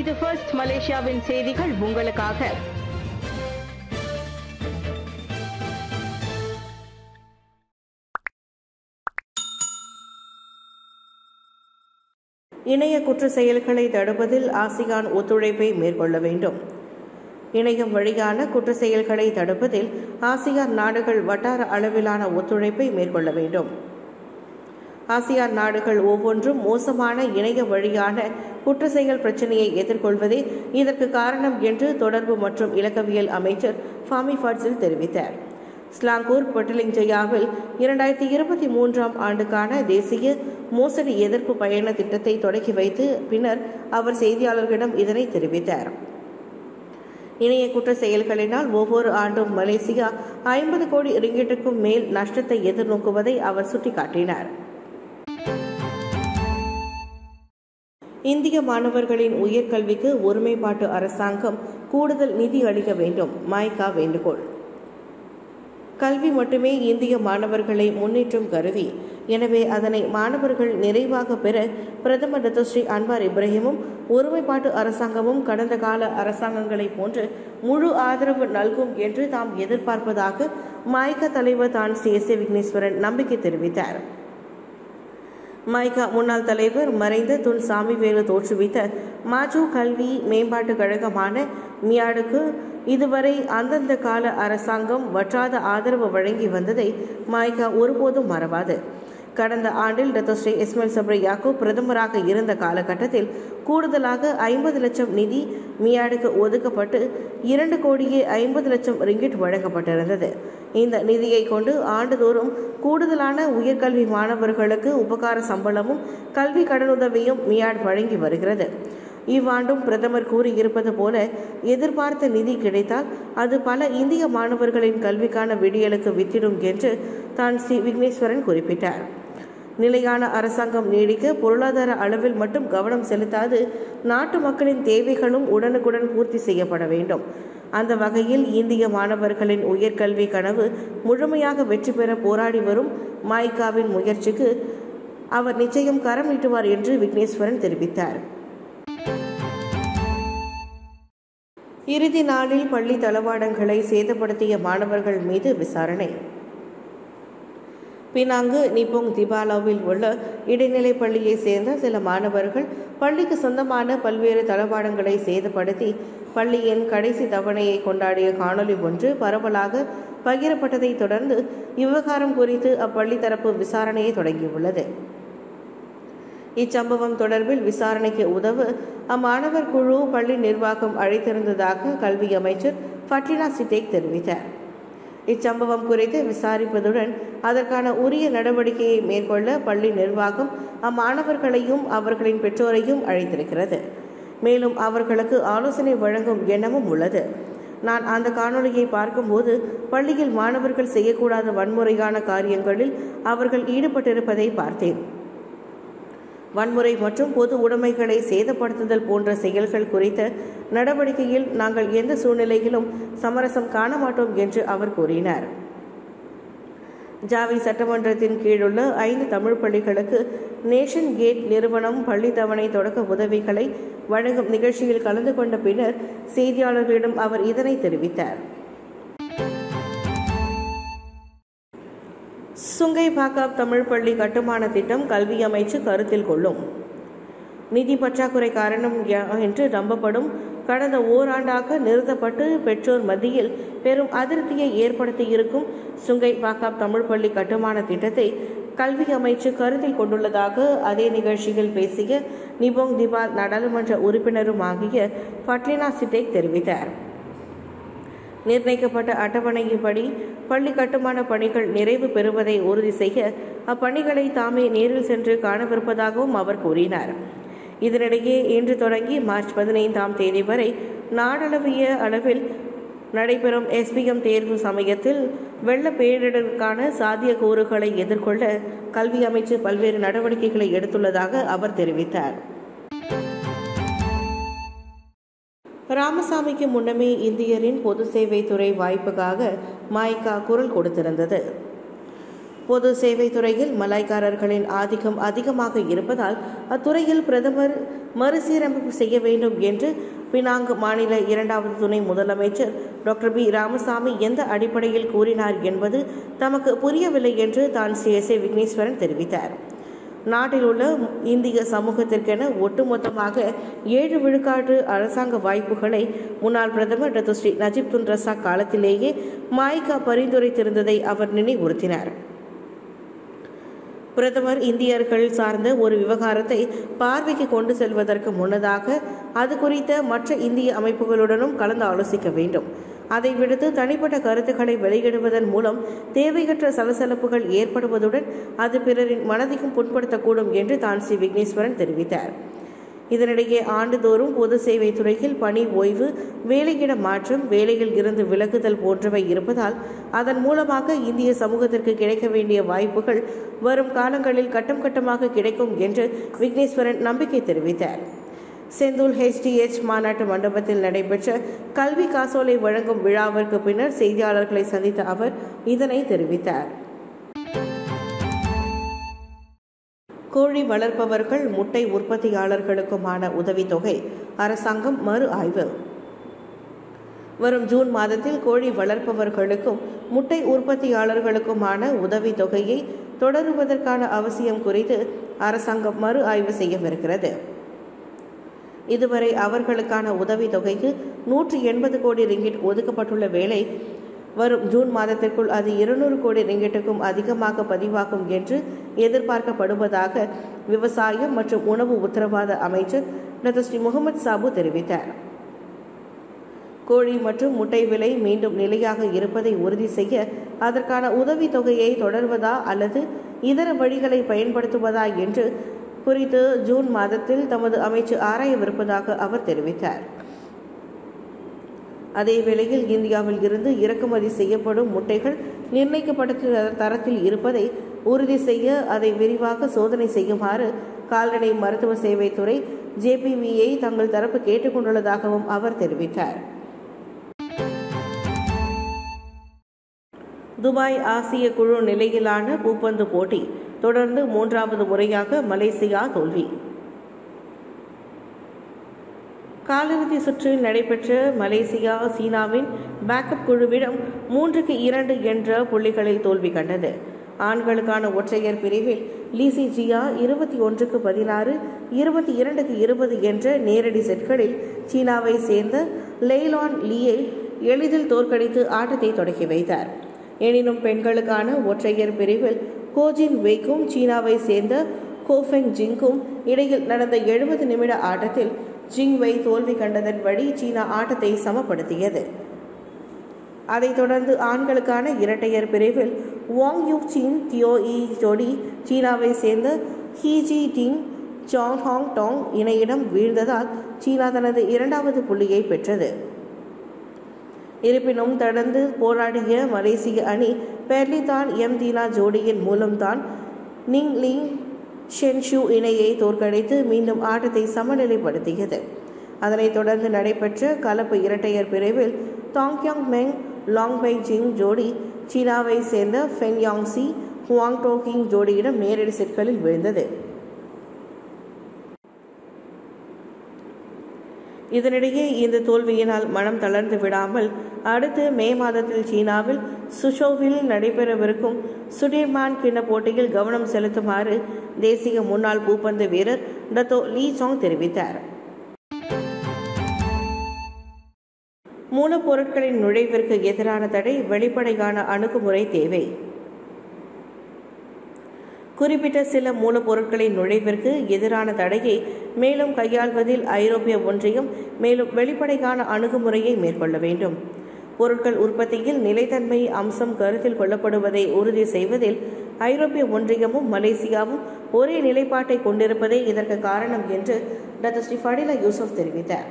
இது ஃபர்ஸ்ட் மலேசியாவின் செய்திகள் உங்களுக்காக. இணைய குற்ற செயல்களை தடுப்பதில் ஆசியான் ஒத்துழைப்பை மேற்கொள்ள வேண்டும். இணையம் வழியான குற்ற செயல்களை தடுப்பதில் ஆசியான் நாடுகள் வட்டார அளவிலான ஒத்துழைப்பை மேற்கொள்ள வேண்டும். ஆசியான் நாடுகள் ஒவ்வொன்றும் மோசமான இணைய வழியான குற்ற செயல் பிரச்சனையை எதிர்கொள்வதே இதற்கு காரணம் என்று தொடர்பு மற்றும் இலக்கவியல் அமைச்சர் ஃபாமி ஃபாட்ஸில் தெரிவித்தார். ஸ்லாங்கூர் பொட்டலிங்ஜயாவில் இரண்டாயிரத்தி இருபத்தி மூன்றாம் ஆண்டுக்கான தேசிய மோசடி எதிர்ப்பு பயண திட்டத்தை தொடக்கி வைத்து பின்னர் அவர் செய்தியாளர்களிடம் இதனை தெரிவித்தார். இணைய குற்ற செயல்களினால் ஒவ்வொரு ஆண்டும் மலேசியா ஐம்பது கோடி ரிங்கிட்டுக்கும் மேல் நஷ்டத்தை எதிர்நோக்குவதை அவர் சுட்டிக்காட்டினார். இந்திய மாணவர்களின் உயர்கல்விக்கு ஒருமைப்பாட்டு அரசாங்கம் கூடுதல் நிதி அளிக்க வேண்டும். மைகா வேண்டுகோள். கல்வி மட்டுமே இந்திய மாணவர்களை முன்னேற்றும் கருவி எனவே அதனை மாணவர்கள் நிறைவாக பெற பிரதமர் டத்தோஸ்ரீ அன்வார் இப்ராஹிமும் ஒருமைப்பாட்டு அரசாங்கமும் கடந்த கால அரசாங்கங்களைப் போன்று முழு ஆதரவு நல்கும் என்று தாம் எதிர்பார்ப்பதாக மாய்கா தலைவர் தான் சி எஸ் ஏ விக்னேஸ்வரன் நம்பிக்கை தெரிவித்தார். மைகா முன்னாள் தலைவர் மறைந்த துன் சாமிவேலு தோற்றுவித்த மாஜோ கல்வி மேம்பாட்டு கழகமான மியாடுக்கு இதுவரை அந்தந்த கால அரசாங்கம் வற்றாத ஆதரவு வழங்கி வந்ததை மாய்கா ஒருபோதும் மறவாது. கடந்த ஆண்டில் டத்தோஸ்ரீ இஸ்மாயில் சப்ரி யாக்கூப் பிரதமராக இருந்த காலகட்டத்தில் கூடுதலாக ஐம்பது லட்சம் நிதி மியாடுக்கு ஒதுக்கப்பட்டு இரண்டு கோடியே ஐம்பது லட்சம் ரிங்கிட் வழங்கப்பட்டிருந்தது. இந்த நிதியை கொண்டு ஆண்டுதோறும் கூடுதலான உயர்கல்வி மாணவர்களுக்கு உபகார சம்பளமும் கல்வி கடனுதவியும் மியாட் வழங்கி வருகிறது. இவ்வாண்டும் பிரதமர் கூறியிருப்பது போல எதிர்பார்த்த நிதி கிடைத்தால் அது பல இந்திய மாணவர்களின் கல்விக்கான விடியலுக்கு வித்திடும் என்று தான் ஸ்ரீ விக்னேஸ்வரன் குறிப்பிட்டார். நிலையான அரசாங்கம் நீடிக்க பொருளாதார அளவில் மட்டும் கவனம் செலுத்தாது. நாட்டு மக்களின் தேவைகளும் உடனுக்குடன் பூர்த்தி செய்யப்பட வேண்டும். அந்த வகையில் இந்திய மாணவர்களின் உயர்கல்வி கனவு முழுமையாக வெற்றி பெற போராடி வரும் மாய்காவின் முயற்சிக்கு அவர் நிச்சயம் கரம் நீட்டுவார் என்று விக்னேஸ்வரன் தெரிவித்தார். இறுதி நாளில் பள்ளி தளவாடங்களை சேதப்படுத்திய மாணவர்கள் மீது விசாரணை. பினாங்கு நிப்போங் திபாலாவில் உள்ள இடைநிலை பள்ளியை சேர்ந்த சில மாணவர்கள் பள்ளிக்கு சொந்தமான பல்வேறு தளபாடங்களை சேதப்படுத்தி பள்ளியின் கடைசி தவணையை கொண்டாடிய காணொலி ஒன்று பரவலாக பகிரப்பட்டதைத் தொடர்ந்து இவ்விவகாரம் குறித்து அப்பள்ளி தரப்பு விசாரணையை தொடங்கியுள்ளது. இச்சம்பவம் தொடர்பில் விசாரணைக்கு உதவ அம்மாணவர் குழு பள்ளி நிர்வாகம் அழைத்திருந்ததாக கல்வி அமைச்சர் ஃபட்ரினா சிட்டேக் தெரிவித்தார். இச்சம்பவம் குறித்து விசாரிப்பதுடன் அதற்கான உரிய நடவடிக்கையை மேற்கொள்ள பள்ளி நிர்வாகம் அம்மாணவர்களையும் அவர்களின் பெற்றோரையும் அழைத்திருக்கிறது. மேலும் அவர்களுக்கு ஆலோசனை வழங்கும் எண்ணமும் உள்ளது. நான் அந்த காணொலியை பார்க்கும்போது பள்ளியில் மாணவர்கள் செய்யக்கூடாத வன்முறையான காரியங்களில் அவர்கள் ஈடுபட்டிருப்பதை பார்த்தேன். வன்முறை மற்றும் பொது உடைமைகளை சேதப்படுத்துதல் போன்ற செயல்கள் குறித்த நடவடிக்கையில் நாங்கள் எந்த சூழ்நிலையிலும் சமரசம் காண மாட்டோம் என்று அவர் கூறினார். ஜாவி சட்டமன்றத்தின் கீழுள்ள ஐந்து தமிழ் பள்ளிகளுக்கு நேஷன் கேட் நிறுவனம் பள்ளி தவணை தொடக்க உதவிகளை வழங்கும் நிகழ்ச்சியில் கலந்து கொண்ட பின்னர் செய்தியாளர்களிடம் அவர் இதனை தெரிவித்தார். சுங்கை பாக்காப் தமிழ் பள்ளி கட்டுமான திட்டம் கல்வி அமைச்சு கருத்தில் கொள்ளும். நிதி பற்றாக்குறை காரணம் என்று நம்பப்படும். கடந்த ஓராண்டாக நிறுத்தப்பட்டு பெற்றோர் மத்தியில் பெரும் அதிருப்தியை ஏற்படுத்தியிருக்கும் சுங்கை பாக்காப் தமிழ் பள்ளி கட்டுமான திட்டத்தை கல்வி அமைச்சு கருத்தில் கொண்டுள்ளதாக அதே நிகழ்ச்சியில் பேசிய நிபோங் திபால் நாடாளுமன்ற உறுப்பினரும் ஆகிய பட்லினா சிட்டேக் தெரிவித்தார். நிர்ணயிக்கப்பட்ட அட்டவணையின்படி பள்ளி கட்டுமான பணிகள் நிறைவு பெறுவதை உறுதி செய்ய அப்பணிகளை தாமே நேரில் சென்று காணவிருப்பதாகவும் அவர் கூறினார். இதனிடையே இன்று தொடங்கி மார்ச் பதினைந்தாம் தேதி வரை நாடளவிய அளவில் நடைபெறும் எஸ்பிஎம் தேர்வு சமயத்தில் வெள்ள பேரிடருக்கான சாத்தியக்கூறுகளை எதிர்கொள்ள கல்வி அமைச்சு பல்வேறு நடவடிக்கைகளை எடுத்துள்ளதாக அவர் தெரிவித்தார். ராமசாமிக்கு முன்னமே இந்தியரின் பொது சேவை துறை வாய்ப்புக்காக மாய்கா குரல் கொடுத்திருந்தது. பொது சேவை துறையில் மலாய்க்காரர்களின் ஆதிக்கம் அதிகமாக இருப்பதால் அத்துறையில் பிரதமர் மறுசீரமைப்பு செய்ய வேண்டும் என்று பினாங் மாநில இரண்டாவது துணை முதலமைச்சர் டாக்டர் பி ராமசாமி எந்த அடிப்படையில் கூறினார் என்பது தமக்கு புரியவில்லை என்று தான் சி எஸ் ஏ விக்னேஸ்வரன் தெரிவித்தார். நாட்டில் உள்ள இந்திய சமூகத்திற்கென ஒட்டுமொத்தமாக ஏழு விழுக்காட்டு அரசாங்க வாய்ப்புகளை முன்னாள் பிரதமர் டாக்டர் ஸ்ரீ நஜீப் துன் காலத்திலேயே மாய்கா பரிந்துரைத்திருந்ததை அவர் நினைவுறுத்தினார் பிரதமர் இந்தியர்கள் சார்ந்த ஒரு விவகாரத்தை பார்வைக்கு கொண்டு செல்வதற்கு முன்னதாக அது குறித்த மற்ற இந்திய அமைப்புகளுடனும் கலந்து ஆலோசிக்க வேண்டும். அதை விடுத்து தனிப்பட்ட கருத்துக்களை வெளியிடுவதன் மூலம் தேவையற்ற சலசலப்புகள் ஏற்படுவதுடன் அது பிறரின் மனதையும் புண்படுத்தக்கூடும் என்று தான் ஸ்ரீ விக்னேஸ்வரன் தெரிவித்தார். இதனிடையே ஆண்டுதோறும் பொது சேவை துறையில் பணி ஓய்வு வேலையிட மாற்றம் வேலையில் இருந்து விலகுதல் போன்றவை இருப்பதால் அதன் மூலமாக இந்திய சமூகத்திற்கு கிடைக்க வேண்டிய வாய்ப்புகள் வரும் காலங்களில் கட்டம் கட்டமாக கிடைக்கும் என்று விக்னேஸ்வரன் நம்பிக்கை தெரிவித்தார். செந்தூல் ஹெச்டிஎச் மாநாட்டு மண்டபத்தில் நடைபெற்ற கல்வி காசோலை வழங்கும் விழாவிற்கு பின்னர் செய்தியாளர்களை சந்தித்த அவர் இதனை தெரிவித்தார். கோழி வளர்ப்பவர்கள் முட்டை உற்பத்தியாளர்களுக்குமான உதவித்தொகை அரசாங்கம் மறு ஆய்வு. வரும் ஜூன் மாதத்தில் கோழி வளர்ப்பவர்களுக்கும் முட்டை உற்பத்தியாளர்களுக்குமான உதவித்தொகையை தொடருவதற்கான அவசியம் குறித்து அரசாங்கம் மறு ஆய்வு செய்யவிருக்கிறது. இதுவரை அவர்களுக்கான உதவித்தொகைக்கு நூற்றி எண்பது கோடி ரிங்கிட் ஒதுக்கப்பட்டுள்ள வேளை வரும் ஜூன் மாதத்திற்குள் அது இருநூறு கோடி ரிங்கிட்டுக்கும் அதிகமாக பதிவாகும் என்று எதிர்பார்க்கப்படுவதாக விவசாயம் மற்றும் உணவு உத்தரவாத அமைச்சர் டாக்டர் ஸ்ரீ முகமது சாபு தெரிவித்தார். கோழி மற்றும் முட்டை விலை மீண்டும் நிலையாக இருப்பதை உறுதி செய்ய அதற்கான உதவித்தொகையை தொடர்வதா அல்லது இதர வழிகளை பயன்படுத்துவதா என்று குறித்து ஜூன் மாதத்தில் தமது அமைச்சு ஆராயவிருப்பதாக அவர் தெரிவித்தார். அதே வேளையில் இந்தியாவில் இருந்து இறக்குமதி செய்யப்படும் முட்டைகள் நிர்ணயிக்கப்பட்ட தரத்தில் இருப்பதை உறுதி செய்ய அதை விரிவாக சோதனை செய்யுமாறு கால்நடை மருத்துவ சேவைத்துறை ஜேபிவியை தங்கள் தரப்பு கேட்டுக்கொண்டுள்ளதாகவும் அவர் தெரிவித்தார். துபாய் ஆசிய குழு நிலையிலான பூப்பந்து போட்டி தொடர்ந்து மூன்றாவது முறையாக மலேசியா தோல்வி. காலிறுதி சுற்றில் நடைபெற்ற மலேசியா சீனாவின் பேக்கப் குழுவிடம் மூன்றுக்கு இரண்டு என்ற புள்ளிகளில் தோல்வி கண்டது. ஆண்களுக்கான ஒற்றையர் பிரிவில் லீசி ஜியா இருபத்தி ஒன்றுக்கு பதினாறு இருபத்தி இரண்டுக்கு இருபது என்ற நேரடி செட்களில் சீனாவை சேர்ந்த லெய்லான் லீயை எளிதில் தோற்கடித்து ஆட்டத்தை தொடங்கி வைத்தார். எனினும் பெண்களுக்கான ஒற்றையர் பிரிவில் கோஜின் வெய்க்கும் சீனாவை சேர்ந்த கோஃபெங் ஜிங்கும் இடையில் நடந்த எழுபது நிமிட ஆட்டத்தில் ஜிங்வை தோல்வி கண்டதன் வழி சீனா ஆட்டத்தை சமப்படுத்தியது. அதைத் தொடர்ந்து ஆண்களுக்கான இரட்டையர் பிரிவில் வாங் யூ சின் தியோ இ ஜோடி சீனாவை சேர்ந்த ஹீஜி டிங் ஜாங் ஹாங் டாங் இணையிடம் வீழ்ந்ததால் சீனா தனது இரண்டாவது புள்ளியை பெற்றது. இருப்பினும் தொடர்ந்து போராடிய மலேசிய அணி பெர்லிதான் எம் தீனா ஜோடியின் மூலம்தான் நிங் லிங் ஷென்ஷு இணையை தோற்கடித்து மீண்டும் ஆட்டத்தை சமநிலைப்படுத்தியது. அதனைத் தொடர்ந்து நடைபெற்ற கலப்பு இரட்டையர் பிரிவில் தாங்யாங் மெங் லாங் பை ஜிங் ஜோடி சீனாவை சேர்ந்த Feng Yang C Huang Dongping ஜோடியிடம் நேரடி செட்களில் விழுந்தது. இதனிடையே இந்த தோல்வியினால் மனம் தளர்ந்து விடாமல் அடுத்து மே மாதத்தில் சீனாவில் சுஷோவில் நடைபெறவிருக்கும் சுடீர்மான் கிண்ண போட்டியில் கவனம் செலுத்துமாறு தேசிய முன்னாள் பூப்பந்து வீரர் டத்தோ லீ சாங் தெரிவித்தார். மூலப்பொருட்களின் நுழைவிற்கு எதிரான தடை வெளிப்படையான அணுகுமுறை தேவை. குறிப்பிட்ட சில மூலப்பொருட்களின் நுழைவிற்கு எதிரான தடையை மேலும் கையாள்வதில் ஐரோப்பிய ஒன்றியம் மேலும் வெளிப்படையான அணுகுமுறையை மேற்கொள்ள வேண்டும். பொருட்கள் உற்பத்தியில் நிலைத்தன்மை அம்சம் கருத்தில் கொள்ளப்படுவதை உறுதி செய்வதில் ஐரோப்பிய ஒன்றியமும் மலேசியாவும் ஒரே நிலைப்பாட்டை கொண்டிருப்பதே இதற்கு காரணம் என்று டாக்டர் ஸ்ரீ ஃபடிலா யூசுப் தெரிவித்தார்.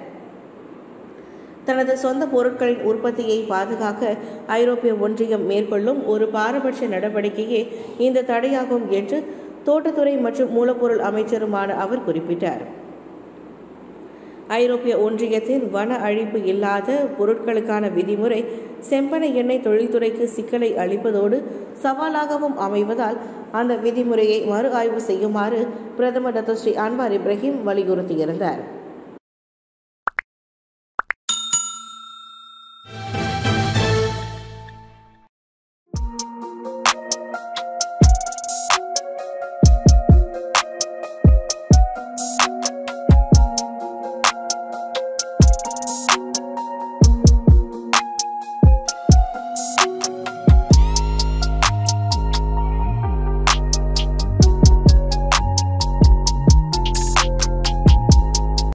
தனது சொந்த பொருட்களின் உற்பத்தியை பாதுகாக்க ஐரோப்பிய ஒன்றியம் மேற்கொள்ளும் ஒரு பாரபட்ச நடவடிக்கையே இந்த தடையாகும் என்று தோட்டத்துறை மற்றும் மூலப்பொருள் அமைச்சருமான அவர் குறிப்பிட்டார். ஐரோப்பிய ஒன்றியத்தின் வன அழிப்பு இல்லாத பொருட்களுக்கான விதிமுறை செம்பனை எண்ணெய் தொழில்துறைக்கு சிக்கலை அளிப்பதோடு சவாலாகவும் அமைவதால் அந்த விதிமுறையை மறு ஆய்வு செய்யுமாறு பிரதமர் டாக்டர் ஸ்ரீ அன்வார் இப்ராஹிம் வலியுறுத்தியிருந்தார்.